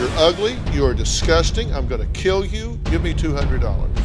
You're ugly. You are disgusting. I'm going to kill you. Give me $200.